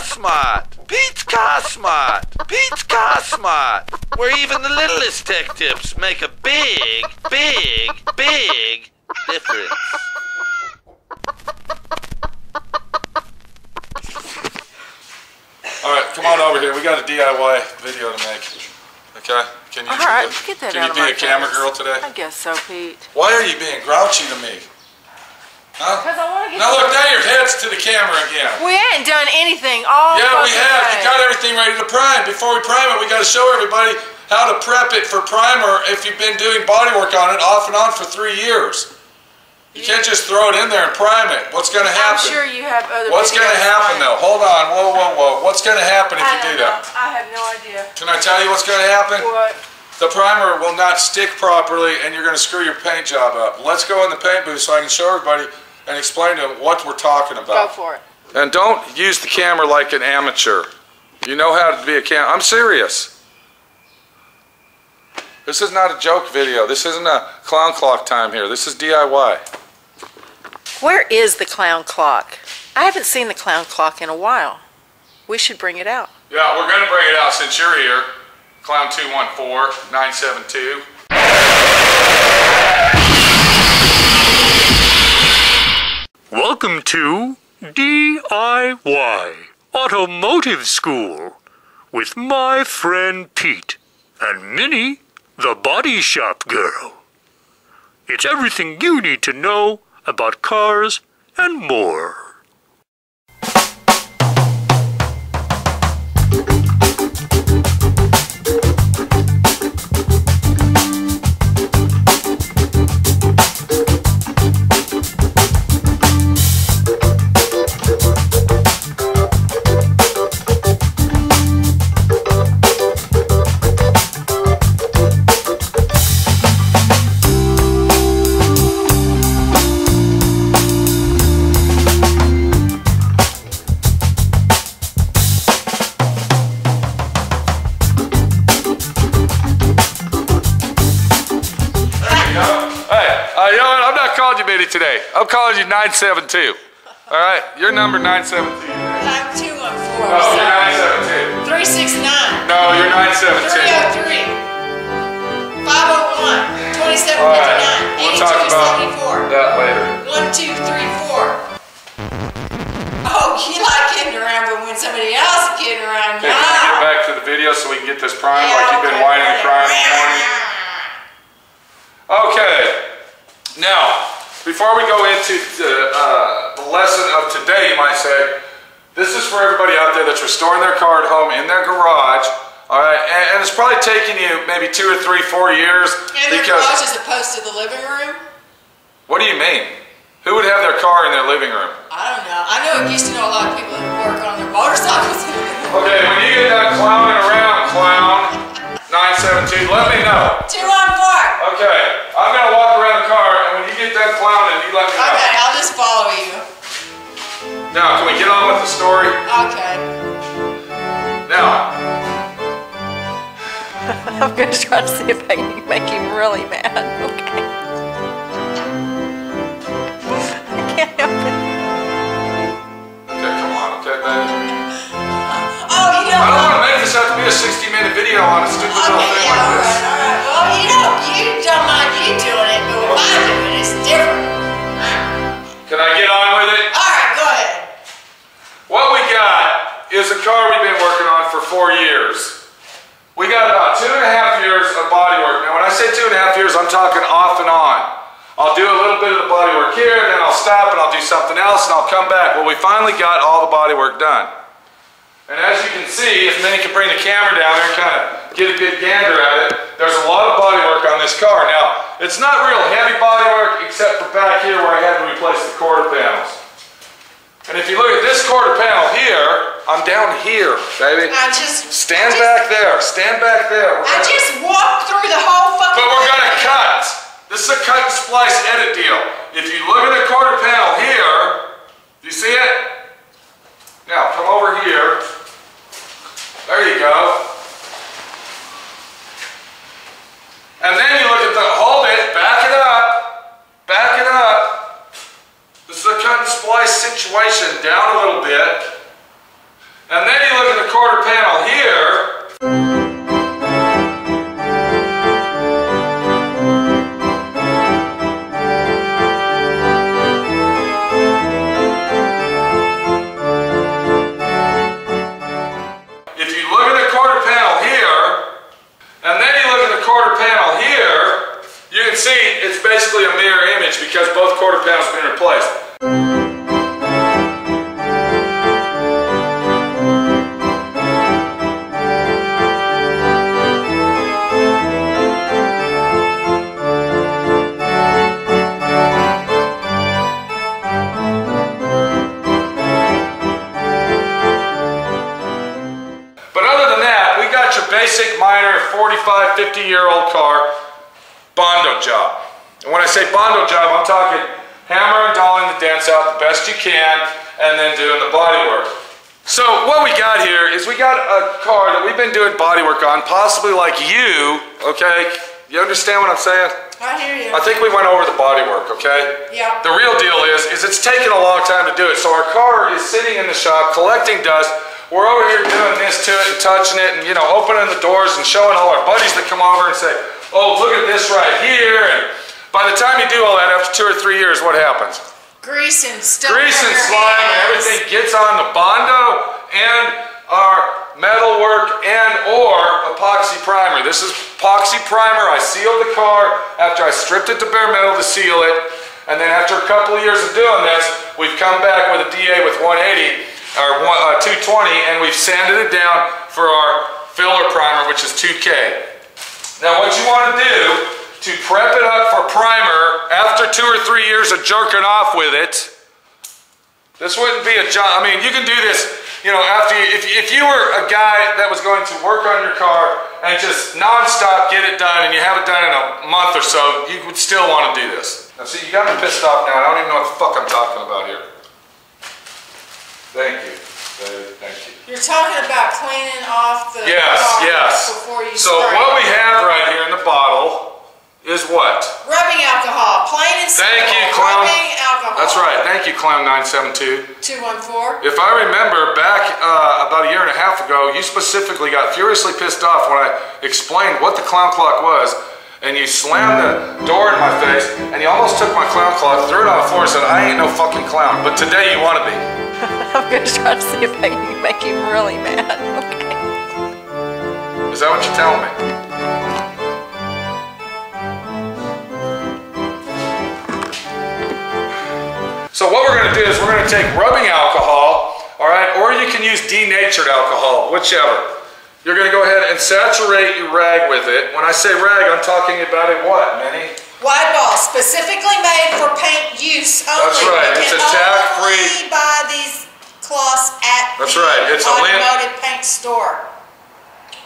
Cosmart. Pete's Cosmart. Pete's Cosmart. Where even the littlest tech tips make a big, big, big difference. All right, come on over here. We got a DIY video to make. Okay? Can you, All right, get that can out you of be my a camera face. girl today? I guess so, Pete. Why are you being grouchy to me? Huh? I want to get. Now look, now your head's to the camera again. We ain't done anything all Yeah, we have. day. You got everything ready to prime. Before we prime it, we got to show everybody how to prep it for primer if you've been doing body work on it off and on for three years. You can't just throw it in there and prime it. What's going to happen? I'm sure you have other. What's going to happen though? Hold on. Whoa, whoa, whoa. What's going to happen if I you do know. that? I have no idea. Can I tell you what's going to happen? What? The primer will not stick properly and you're going to screw your paint job up. Let's go in the paint booth so I can show everybody and explain to them what we're talking about. Go for it. And don't use the camera like an amateur. You know how to be a cam. I'm serious. This is not a joke video. This isn't a clown clock time here. This is DIY. Where is the clown clock? I haven't seen the clown clock in a while. We should bring it out. Yeah, we're going to bring it out since you're here. Clown 214 972. Welcome to DIY Automotive School with my friend Pete and Minnie, the body shop girl. It's everything you need to know about cars and more. 972. All right? Your number 972. I'm 214. No, you're 972. 369. No, you're 972. 303. 501. 2759. All right. We'll talk about 8274. that later. 1234. Oh, you like kidding around, but when somebody else is kidding around, Okay, can we get back to the video so we can get this primed Yeah, like you've been whining and crying this morning? Okay. Now, before we go into the, uh, the lesson of today, you might say, this is for everybody out there that's restoring their car at home in their garage. All right, and, and it's probably taking you maybe two or three, four years And their because. garage is opposed to the living room? What do you mean? Who would have their car in their living room? I don't know. I know I used to know a lot of people that work on their motorcycles in the living room. Okay, when you get that clowning around, clown 917, let me know. 214. Okay, I'm gonna walk around the car, and when you get done clowning, you let me know. Okay, I'll just follow you. Now, can we get on with the story? Okay. Now, I'm going to try to see if I can make him really mad. Okay. I can't help it. okay, come on, okay, baby. Oh, you know I don't want to make this have to be a 60 minute video on a stupid little Okay, thing yeah, like all this. right, all right. Well, you know, you don't mind you doing something else and I'll come back. Well, we finally got all the body work done. And as you can see, if Minnie can bring the camera down there and kind of get a good gander at it, there's a lot of body work on this car. Now, it's not real heavy body work except for back here where I had to replace the quarter panels. And if you look at this quarter panel here, I'm down here, baby. I just Stand I just, back there, stand back there. We're I gonna- just walked through the whole fucking. but we're gonna cut. This is a cut and splice edit deal. If you look at the quarter panel here, do you see it? Now come over here. 45, 50 year old car Bondo job. And when I say Bondo job, I'm talking hammer and dolling the dents out the best you can and then doing the body work. So what we got here is we got a car that we've been doing body work on, possibly like you, okay? You understand what I'm saying? I hear you. I think we went over the body work, okay? Yeah. The real deal is, is it's taken a long time to do it. So our car is sitting in the shop collecting dust. We're over here doing this to it and touching it and, you know, opening the doors and showing all our buddies that come over and say, oh, look at this right here. And by the time you do all that, after two or three years, what happens? Grease and stuff. Grease and slime and everything gets on the Bondo and our metal work and or epoxy primer. This is epoxy primer. I sealed the car after I stripped it to bare metal to seal it. And then after a couple of years of doing this, we've come back with a DA with 180 or uh, 220 and we've sanded it down for our filler primer, which is 2K. Now what you want to do to prep it up for primer after two or three years of jerking off with it, this wouldn't be a job. I mean, you can do this, you know, after you, if, if you were a guy that was going to work on your car and just nonstop get it done and you have it done in a month or so, you would still want to do this. Now see, you got me pissed off now. I don't even know what the fuck I'm talking about here. Thank you. Thank you. You're talking about cleaning off the Yes, yes. before you So spray. what we have right here in the bottle is what? Rubbing alcohol, plain and simple. Thank you, clown. Rubbing alcohol. That's right. Thank you, Clown 972. 214. If I remember back uh, about a year and a half ago, you specifically got furiously pissed off when I explained what the clown clock was, and you slammed the door in my face, and you almost took my clown clock, threw it on the floor, and said, I ain't no fucking clown, but today you want to be. I'm gonna try to see if I can make him really mad. Okay. Is that what you're telling me? So what we're going to do is we're going to take rubbing alcohol, all right, or you can use denatured alcohol, whichever. You're going to go ahead and saturate your rag with it. When I say rag, I'm talking about a what, Minnie? Wide ball, specifically made for paint use only. That's right, You it's can a tack-free- only buy these cloths at That's the right, it's a lint- automotive paint store.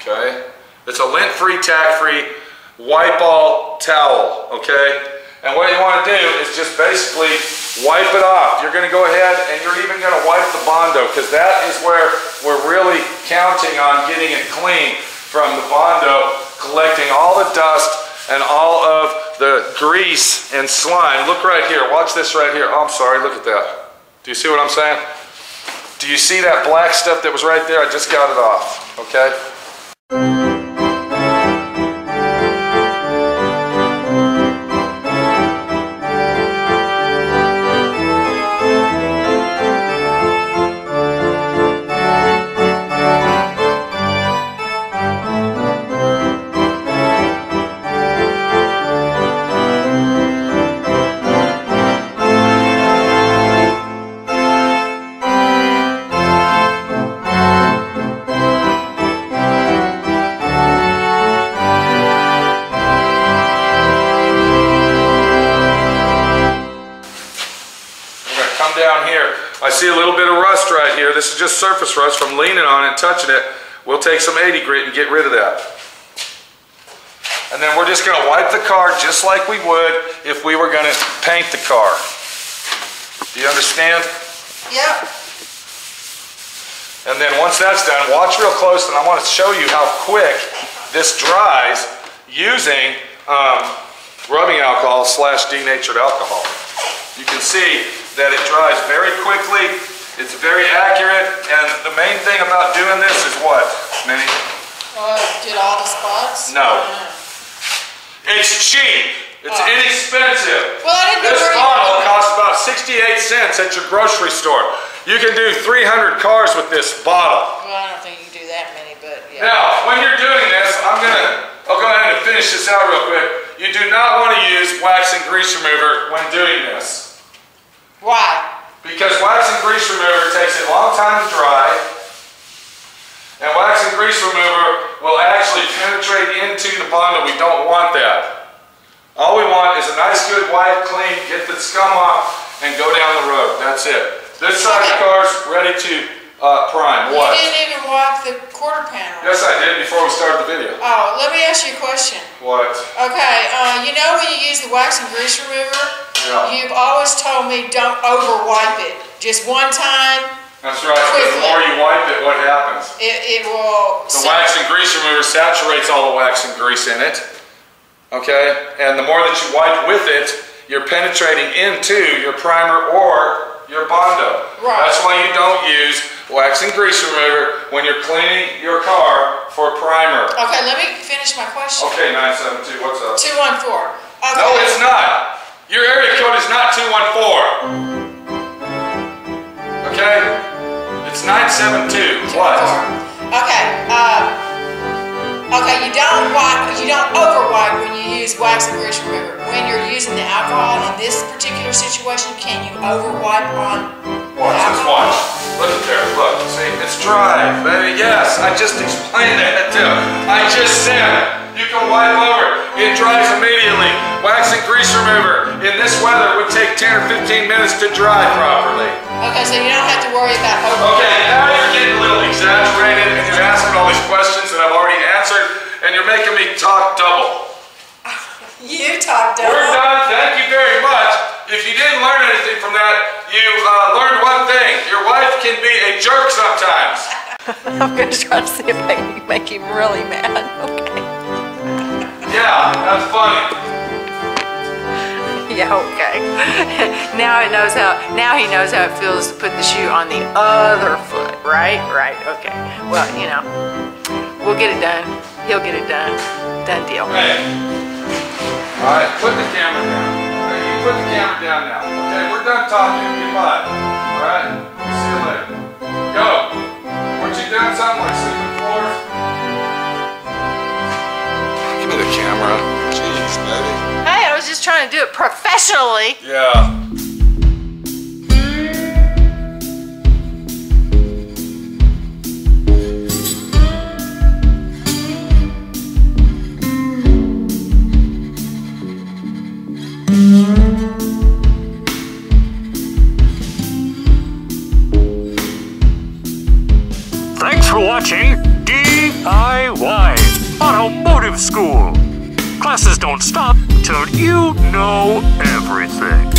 Okay? It's a lint-free, tack-free, wipe all towel, okay? And what you want to do is just basically wipe it off. You're going to go ahead and you're even going to wipe the Bondo because that is where we're really counting on getting it clean from the Bondo, collecting all the dust and all of the grease and slime. Look right here. Watch this right here. Oh, I'm sorry. Look at that. Do you see what I'm saying? Do you see that black stuff that was right there? I just got it off, okay? From leaning on it and touching it. We'll take some 80 grit and get rid of that. And then we're just gonna wipe the car just like we would if we were gonna paint the car. Do you understand? Yep. And then once that's done, watch real close and I want to show you how quick this dries using um, rubbing alcohol slash denatured alcohol. You can see that it dries very quickly. It's very accurate, and the main thing about doing this is what, Minnie? Uh, did all the spots? No. Uh, It's cheap. It's Oh. inexpensive. Well, I didn't know This bottle costs about 68 cents at your grocery store. You can do 300 cars with this bottle. Well, I don't think you can do that many, but yeah. Now, when you're doing this, I'm gonna, I'll go ahead and finish this out real quick. You do not want to use wax and grease remover when doing this. Why? Because wax and grease remover takes a long time to dry, and wax and grease remover will actually penetrate into the Bondo. We don't want that. All we want is a nice, good, wipe, clean, get the scum off, and go down the road. That's it. This side of the car's ready to uh, prime. What? You didn't even wipe the quarter panel. Yes, I did before we started the video. Oh, let me ask you a question. What? Okay, uh, you know when you use the wax and grease remover, Yeah. you've always told me don't over wipe it. Just one time, That's right. Because the more you wipe it, what happens? it, it will. The wax and grease remover saturates all the wax and grease in it. Okay? And the more that you wipe with it, you're penetrating into your primer or your Bondo. Right. That's why you don't use wax and grease remover when you're cleaning your car for primer. Okay, let me finish my question. Okay, 972, what's up? 214. Okay. No, it's not. Your area code is not 214. Okay? It's 972. What? Okay, uh, okay, you don't wipe, you don't over wipe when you use wax and grease remover. When you're using the alcohol in this particular situation, can you over wipe on Watch this, watch. Look at there, look. See, it's dry, baby. Yes, I just explained that too. I just said you can wipe over. It dries immediately. Wax and grease remover in this weather it would take 10 or 15 minutes to dry properly. Okay, so you don't have to worry about over. Okay, now you're getting a little exaggerated and you're asking all these questions that I've already answered and you're making me talk double. You talk double. We're done. Thank you very much. If you didn't learn anything from that, you uh, learned one thing. Your wife can be a jerk sometimes. I'm gonna try to see if I can make him really mad. Okay. Yeah, that's funny. Yeah, okay. now it knows how. Now he knows how it feels to put the shoe on the other foot. Right, right. Okay. Well, you know, we'll get it done. He'll get it done. Done deal. Hey. All right, put the camera down. Okay, you put the camera down now. Okay, we're done talking. Goodbye. All right, see you later. Go. Weren't you doing something like sweeping floors? Give me the camera. Jeez, baby. Hey, I was just trying to do it professionally. Yeah. School. Classes don't stop till you know everything.